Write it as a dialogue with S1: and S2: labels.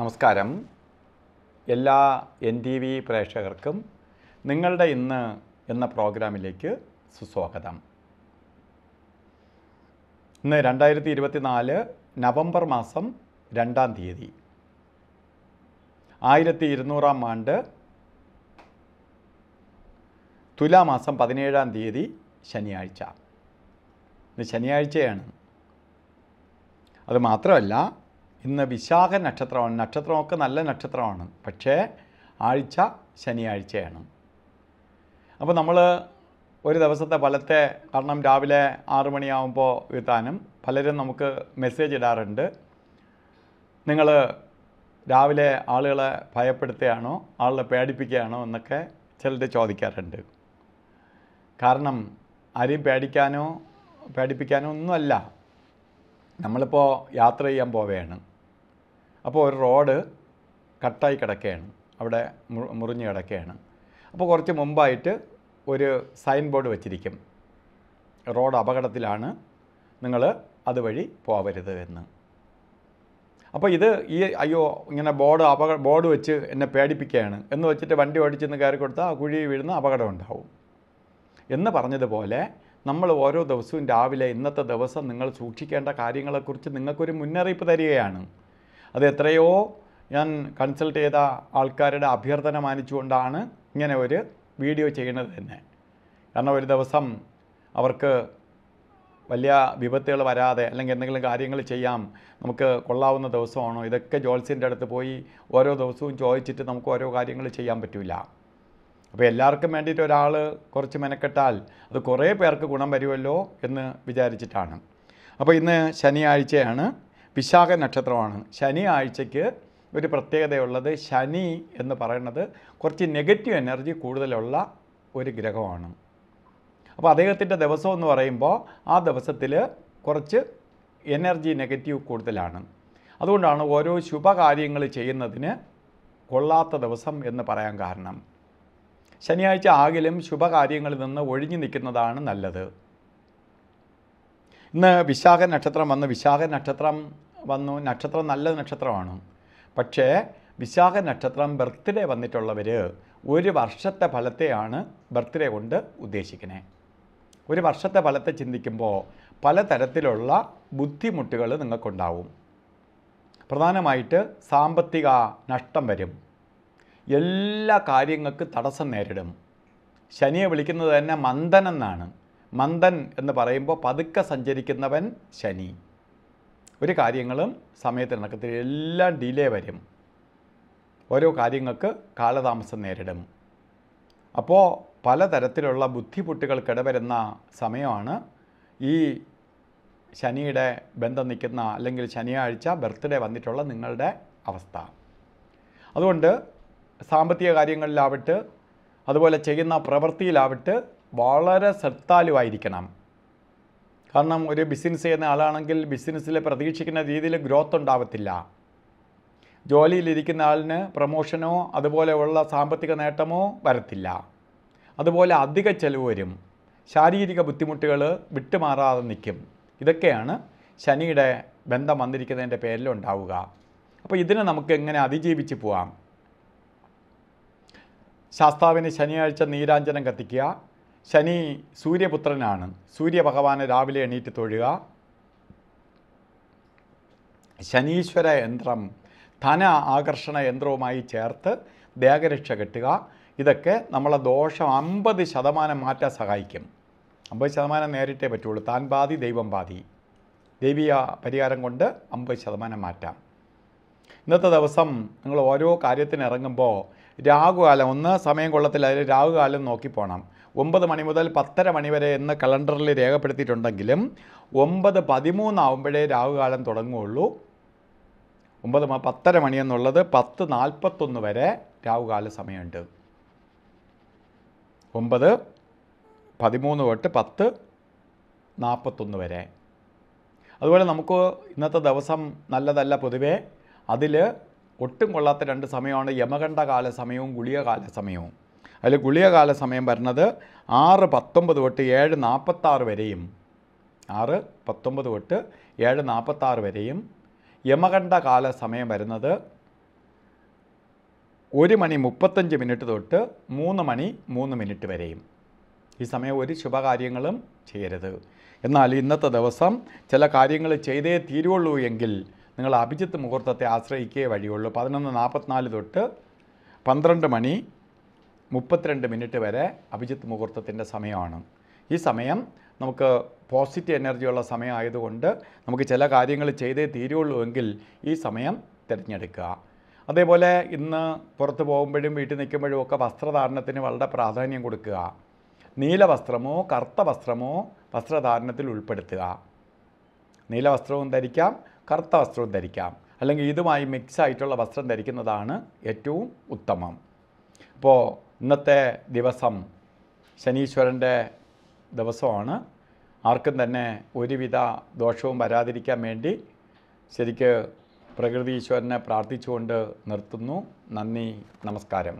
S1: നമസ്കാരം. എല്ലാ N T V പ്രേക്ഷകർക്കും നിങ്ങളുടെ ഇന്ന് എന്ന പ്രോഗ്രാമിലേക്ക് സുസ്വാഗതം. ഇന്ന് രണ്ടായിരത്തി ഇരുപത്തിനാല് നവംബർ മാസം രണ്ടാം തീയതി. ആയിരത്തി ഇരുന്നൂറാം ആണ്ട് തുലാമാസം പതിനേഴാം തീയതി ശനിയാഴ്ച. ഇന്ന് ശനിയാഴ്ചയാണ്. അത് മാത്രമല്ല ഇന്ന് വിശാഖ നക്ഷത്രമാണ്. നക്ഷത്രമൊക്കെ നല്ല നക്ഷത്രമാണ്. പക്ഷേ ആഴ്ച ശനിയാഴ്ചയാണ്. അപ്പോൾ നമ്മൾ ഒരു ദിവസത്തെ ഫലത്തെ കാരണം രാവിലെ ആറ് മണിയാകുമ്പോൾ എത്താനും പലരും നമുക്ക് മെസ്സേജ് ഇടാറുണ്ട്. നിങ്ങൾ രാവിലെ ആളുകളെ ഭയപ്പെടുത്തുകയാണോ ആളുകളെ പേടിപ്പിക്കുകയാണോ എന്നൊക്കെ ചിലർ ചോദിക്കാറുണ്ട്. കാരണം ആരെയും പേടിക്കാനോ പേടിപ്പിക്കാനോ ഒന്നുമല്ല. നമ്മളിപ്പോൾ യാത്ര ചെയ്യാൻ പോവുകയാണ്. അപ്പോൾ ഒരു റോഡ് കട്ടായി കിടക്കുകയാണ്. അവിടെ മുറിഞ്ഞ് കിടക്കുകയാണ്. അപ്പോൾ കുറച്ച് മുമ്പായിട്ട് ഒരു സൈൻ ബോർഡ് വെച്ചിരിക്കും. റോഡ് അപകടത്തിലാണ്. നിങ്ങൾ അതുവഴി പോവരുത് എന്ന്. അപ്പോൾ ഇത് ഈ അയ്യോ ഇങ്ങനെ ബോർഡ് അപകട ബോർഡ് വെച്ച് എന്നെ പേടിപ്പിക്കുകയാണ്. എന്ന് വെച്ചിട്ട് വണ്ടി ഓടിച്ചെന്ന് കയറി കൊടുത്താൽ ആ കുഴി വീഴുന്ന അപകടം ഉണ്ടാവും. എന്ന് പറഞ്ഞതുപോലെ നമ്മൾ ഓരോ ദിവസവും രാവിലെ ഇന്നത്തെ ദിവസം നിങ്ങൾ സൂക്ഷിക്കേണ്ട കാര്യങ്ങളെക്കുറിച്ച് നിങ്ങൾക്കൊരു മുന്നറിയിപ്പ് തരികയാണ്. അത് എത്രയോ ഞാൻ കൺസൾട്ട് ചെയ്ത ആൾക്കാരുടെ അഭ്യർത്ഥന മാനിച്ചുകൊണ്ടാണ് ഇങ്ങനെ ഒരു വീഡിയോ ചെയ്യുന്നത് തന്നെ. കാരണം ഒരു ദിവസം അവർക്ക് വലിയ വിപത്തുകൾ വരാതെ അല്ലെങ്കിൽ എന്തെങ്കിലും കാര്യങ്ങൾ ചെയ്യാം നമുക്ക് കൊള്ളാവുന്ന ദിവസമാണോ? ഇതൊക്കെ ജോത്സ്യന്റെ അടുത്ത് പോയി ഓരോ ദിവസവും ചോദിച്ചിട്ട് നമുക്ക് ഓരോ കാര്യങ്ങൾ ചെയ്യാൻ പറ്റില്ല അപ്പോൾ എല്ലാവർക്കും വേണ്ടിയിട്ട് ഒരാൾ കുറച്ച് മെനക്കെട്ടാൽ അത് കുറേ പേർക്ക് ഗുണം വരുമല്ലോ എന്ന് വിചാരിച്ചിട്ടാണ്. അപ്പോൾ ഇന്ന് ശനിയാഴ്ചയാണ് വിശാഖ നക്ഷത്രമാണ്. ശനിയാഴ്ചയ്ക്ക് ഒരു പ്രത്യേകതയുള്ളത് ശനി എന്ന് പറയുന്നത് കുറച്ച് നെഗറ്റീവ് എനർജി കൂടുതലുള്ള ഒരു ഗ്രഹമാണ്. അപ്പോൾ അദ്ദേഹത്തിന്റെ ദിവസം എന്ന് പറയുമ്പോൾ ആ ദിവസത്തിൽ കുറച്ച് എനർജി നെഗറ്റീവ് കൂടുതലാണ്. അതുകൊണ്ടാണ് ഓരോ ശുഭകാര്യങ്ങൾ ചെയ്യുന്നതിന് കൊള്ളാത്ത ദിവസം എന്ന് പറയാൻ കാരണം. ശനിയാഴ്ച ആകിലും ശുഭകാര്യങ്ങളിൽ നിന്ന് ഒഴിഞ്ഞു നിൽക്കുന്നതാണ് നല്ലത്. ഇന്ന് വിശാഖ നക്ഷത്രം വന്നു. വിശാഖ നക്ഷത്രം വന്നു. നക്ഷത്രം നല്ല നക്ഷത്രമാണ്. പക്ഷേ വിശാഖ നക്ഷത്രം ബർത്ത്ഡേ വന്നിട്ടുള്ളവർ ഒരു വർഷത്തെ ഫലത്തെയാണ് ബർത്ത്ഡേ കൊണ്ട് ഉദ്ദേശിക്കുന്നത് ഒരു വർഷത്തെ ഫലത്തെ ചിന്തിക്കുമ്പോൾ പലതരത്തിലുള്ള ബുദ്ധിമുട്ടുകൾ നിങ്ങൾക്കുണ്ടാവും. പ്രധാനമായിട്ട് സാമ്പത്തിക നഷ്ടം വരും. എല്ലാ കാര്യങ്ങൾക്ക് തടസ്സം നേരിടും. ശനിയെ വിളിക്കുന്നത് തന്നെ മന്ദൻ എന്നാണ് മന്ദൻ എന്ന് പറയുമ്പോൾ പതുക്കെ സഞ്ചരിക്കുന്നവൻ ശനി. ഒരു കാര്യങ്ങളും സമയത്ത് നടക്കത്തില്ല എല്ലാം ഡിലേ വരും. ഓരോ കാര്യങ്ങൾക്ക് കാലതാമസം നേരിടും. അപ്പോൾ പലതരത്തിലുള്ള ബുദ്ധിമുട്ടുകൾക്കിടവരുന്ന സമയമാണ് ഈ ശനിയുടെ ബന്ധം നിൽക്കുന്ന അല്ലെങ്കിൽ ശനിയാഴ്ച ബർത്ത്ഡേ വന്നിട്ടുള്ള നിങ്ങളുടെ അവസ്ഥ. അതുകൊണ്ട് സാമ്പത്തിക കാര്യങ്ങളിലാവട്ടെ അതുപോലെ ചെയ്യുന്ന പ്രവൃത്തിയിലാവട്ടെ വളരെ ശ്രദ്ധാലുവായിരിക്കണം. കാരണം ഒരു ബിസിനസ് ചെയ്യുന്ന ആളാണെങ്കിൽ ബിസിനസ്സിൽ പ്രതീക്ഷിക്കുന്ന രീതിയിൽ ഗ്രോത്ത് ഉണ്ടാവത്തില്ല. ജോലിയിലിരിക്കുന്ന ആളിന് പ്രമോഷനോ അതുപോലെയുള്ള സാമ്പത്തിക നേട്ടമോ വരത്തില്ല. അതുപോലെ അധിക ചെലവ് വരും. ശാരീരിക ബുദ്ധിമുട്ടുകൾ വിട്ടുമാറാതെ നിൽക്കും. ഇതൊക്കെയാണ് ശനിയുടെ ബന്ധം വന്നിരിക്കുന്നതിന്റെ പേരിൽ ഉണ്ടാവുക. അപ്പോൾ ഇതിനെ നമുക്ക് എങ്ങനെ അതിജീവിച്ച് പോവാം? ശാസ്താവിന് ശനിയാഴ്ച നീരാഞ്ജനം കത്തിക്കുക. ശനി സൂര്യപുത്രനാണ്. സൂര്യഭഗവാനെ രാവിലെ എണീറ്റ് തൊഴുക. ശനീശ്വര യന്ത്രം ധന ആകർഷണ യന്ത്രവുമായി ചേർത്ത് ദേഹരക്ഷ കെട്ടുക. ഇതൊക്കെ നമ്മളെ ദോഷം അമ്പത് ശതമാനം മാറ്റാൻ സഹായിക്കും. അമ്പത് ശതമാനം നേരിട്ടേ പറ്റുള്ളൂ. താൻ ബാധി ദൈവം ബാധി. ദൈവീയ പരിഹാരം കൊണ്ട് അമ്പത് ശതമാനം മാറ്റാം. ഇന്നത്തെ ദിവസം നിങ്ങൾ ഓരോ കാര്യത്തിന് ഇറങ്ങുമ്പോൾ രാഹുകാലം ഒന്ന് സമയം കൊള്ളത്തില്ല. അതിൽ രാഹുകാലം നോക്കി പോകണം ഒമ്പത് മണി മുതൽ പത്തര മണി വരെ എന്ന് കലണ്ടറിൽ രേഖപ്പെടുത്തിയിട്ടുണ്ടെങ്കിലും ഒമ്പത് പതിമൂന്നാവുമ്പോഴേ രാഹുകാലം തുടങ്ങുകയുള്ളൂ. ഒമ്പത് പത്തര മണി എന്നുള്ളത് പത്ത് നാൽപ്പത്തൊന്ന് വരെ രാഹുകാല സമയമുണ്ട്. ഒമ്പത് പതിമൂന്ന് തൊട്ട് പത്ത് നാൽപ്പത്തൊന്ന് വരെ. അതുപോലെ നമുക്ക് ഇന്നത്തെ ദിവസം നല്ലതല്ല പൊതുവേ. അതിൽ ഒട്ടും കൊള്ളാത്ത രണ്ട് സമയമാണ് യമകണ്ഠകാല സമയവും ഗുളികകാല സമയവും. അതിൽ ഗുളികകാല സമയം വരുന്നത് ആറ് പത്തൊമ്പത് തൊട്ട് ഏഴ് നാൽപ്പത്താറ് വരെയും. ആറ് പത്തൊമ്പത് തൊട്ട് ഏഴ് നാൽപ്പത്താറ് വരെയും. യമകണ്ഠകാല സമയം വരുന്നത് ഒരു മണി മുപ്പത്തഞ്ച് മിനിറ്റ് തൊട്ട് മൂന്ന് മണി മൂന്ന് മിനിറ്റ് വരെയും. ഈ സമയം ഒരു ശുഭകാര്യങ്ങളും ചെയ്യരുത്. എന്നാൽ ഇന്നത്തെ ദിവസം ചില കാര്യങ്ങൾ ചെയ്തേ തീരുള്ളൂ എങ്കിൽ നിങ്ങൾ അഭിജിത്ത് മുഹൂർത്തത്തെ ആശ്രയിക്കേ വഴിയുള്ളൂ. പതിനൊന്ന് നാൽപ്പത്തിനാല് തൊട്ട് പന്ത്രണ്ട് മണി മുപ്പത്തിരണ്ട് മിനിറ്റ് വരെ അഭിജിത്ത് മുഹൂർത്തത്തിന്റെ സമയമാണ്. ഈ സമയം നമുക്ക് പോസിറ്റീവ് എനർജിയുള്ള സമയമായതുകൊണ്ട് നമുക്ക് ചില കാര്യങ്ങൾ ചെയ്തേ തീരുള്ളൂ എങ്കിൽ ഈ സമയം തിരഞ്ഞെടുക്കുക. അതേപോലെ ഇന്ന് പുറത്ത് പോകുമ്പോഴും വീട്ടിൽ നിൽക്കുമ്പോഴും ഒക്കെ വസ്ത്രധാരണത്തിന് വളരെ പ്രാധാന്യം കൊടുക്കുക. നീല വസ്ത്രമോ കറുത്ത വസ്ത്രമോ വസ്ത്രധാരണത്തിൽ ഉൾപ്പെടുത്തുക. നീല വസ്ത്രവും ധരിക്കാം കറുത്ത വസ്ത്രവും ധരിക്കാം. അല്ലെങ്കിൽ ഇതുമായി മിക്സ് ആയിട്ടുള്ള വസ്ത്രം ധരിക്കുന്നതാണ് ഏറ്റവും ഉത്തമം. അപ്പോൾ ഇന്നത്തെ ദിവസം ശനീശ്വരന്റെ ദിവസമാണ്. ആർക്കും തന്നെ ഒരുവിധ ദോഷവും വരാതിരിക്കാൻ വേണ്ടി ശരിക്ക് പ്രകൃതി ഈശ്വരനെ പ്രാർത്ഥിച്ചുകൊണ്ട് നിർത്തുന്നു. നന്ദി നമസ്കാരം.